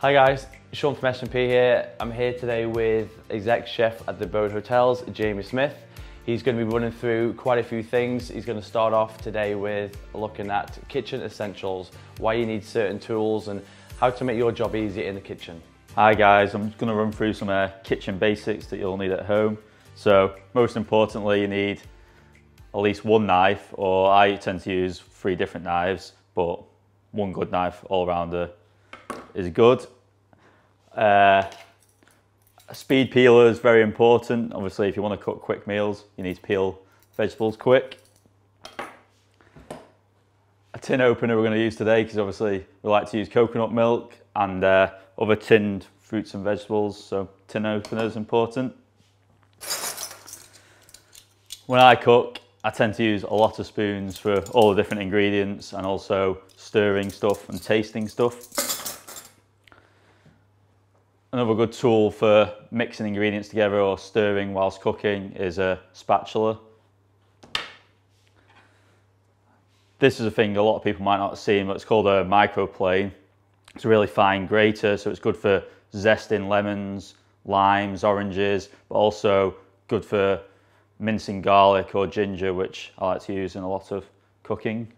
Hi guys, Sean from S&P here. I'm here today with exec chef at the Boat Hotels, Jamie Smith. He's going to be running through quite a few things. He's going to start off today with looking at kitchen essentials, why you need certain tools and how to make your job easier in the kitchen. Hi guys, I'm going to run through some uh, kitchen basics that you'll need at home. So most importantly you need at least one knife or I tend to use three different knives but one good knife all rounder is good. Uh, a speed peeler is very important. Obviously, if you want to cook quick meals, you need to peel vegetables quick. A tin opener we're going to use today because obviously we like to use coconut milk and uh, other tinned fruits and vegetables, so tin opener is important. When I cook, I tend to use a lot of spoons for all the different ingredients and also stirring stuff and tasting stuff. Another good tool for mixing ingredients together or stirring whilst cooking is a spatula. This is a thing a lot of people might not have seen, but it's called a microplane. It's a really fine grater, so it's good for zesting lemons, limes, oranges, but also good for mincing garlic or ginger, which I like to use in a lot of cooking.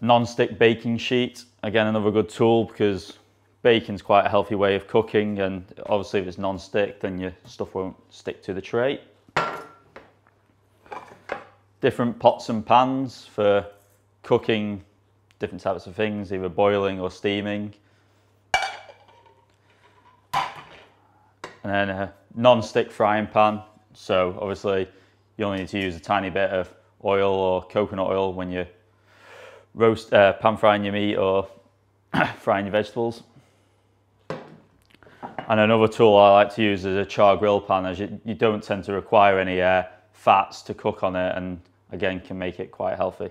non-stick baking sheet, again another good tool because Bacon's quite a healthy way of cooking and obviously if it's non-stick then your stuff won't stick to the tray. Different pots and pans for cooking different types of things, either boiling or steaming. And then a non-stick frying pan. So obviously you only need to use a tiny bit of oil or coconut oil when you roast, uh, pan frying your meat or frying your vegetables. And another tool I like to use is a char grill pan as you, you don't tend to require any uh, fats to cook on it and again can make it quite healthy.